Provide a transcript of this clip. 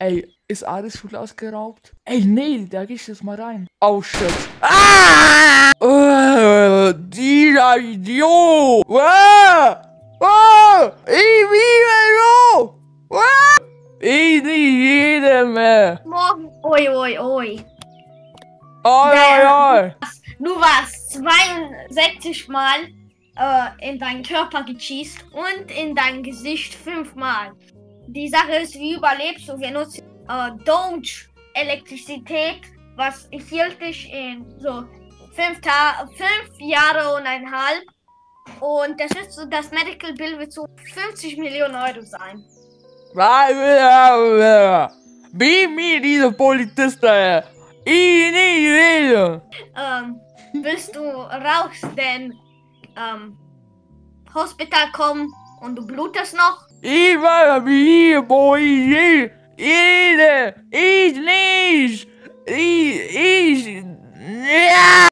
Ey, ist alles Schule ausgeraubt? Ey, nee, da geh ich jetzt mal rein. Oh shit. Ah! Äh, dieser Idiot! Ah! Ah! Ich will so! Ah! Ich nicht jedem mehr! Morgen. Oi, oi, oi. Oi, oi, oi! Du warst 62 Mal äh, in deinen Körper gecheast und in dein Gesicht fünfmal. Die Sache ist, wie überlebst du? Wir nutzen äh, Doge Elektrizität, was hielt dich in so fünf, Ta fünf Jahre und ein halb. Und das, ist so, das Medical Bill wird so 50 Millionen Euro sein. Wie mir diese Polizist daher! Ich nicht reden! Ähm, willst du raus, denn ähm, Hospital kommen und du blutest noch? Ich war hier, boy! Ich rede! Ich nicht! Ich, ich,